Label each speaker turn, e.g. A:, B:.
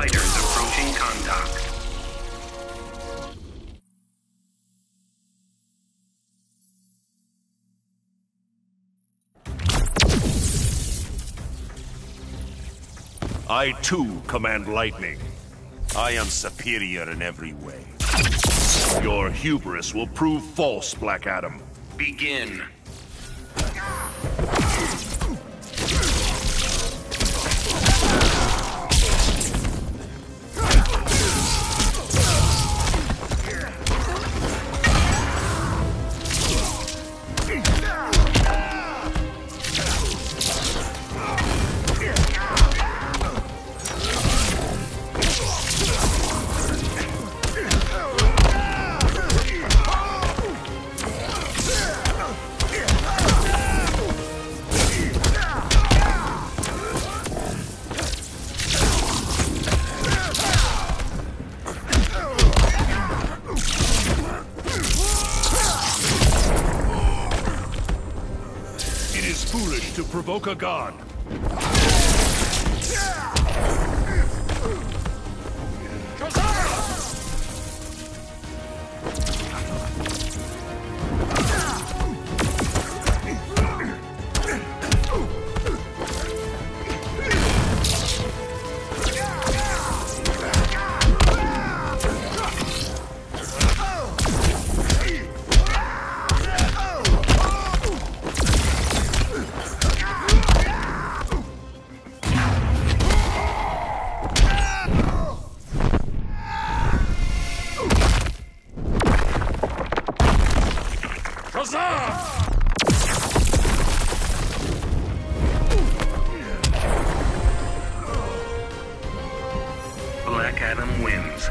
A: fighters approaching contact.
B: I too command lightning.
C: I am superior in every way.
B: Your hubris will prove false, Black Adam.
A: Begin.
B: Foolish to provoke a god.
A: Black Adam wins.